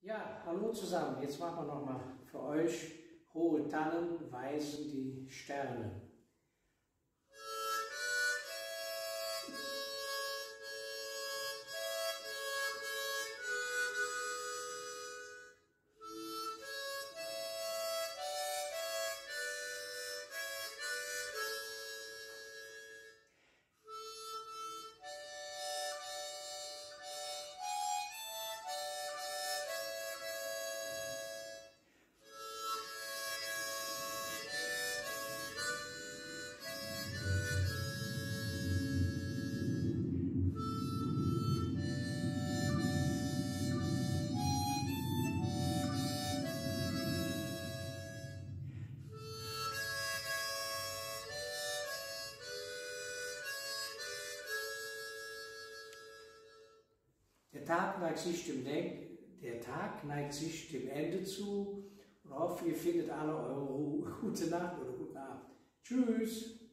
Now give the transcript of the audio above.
Ja, hallo zusammen. Jetzt machen wir nochmal für euch hohe Tannen weisen die Sterne. Der Tag neigt sich dem, der Tag neigt sich dem Ende zu und hoffe, ihr findet alle eure Ruhe. Gute Nacht oder guten Abend. Tschüss.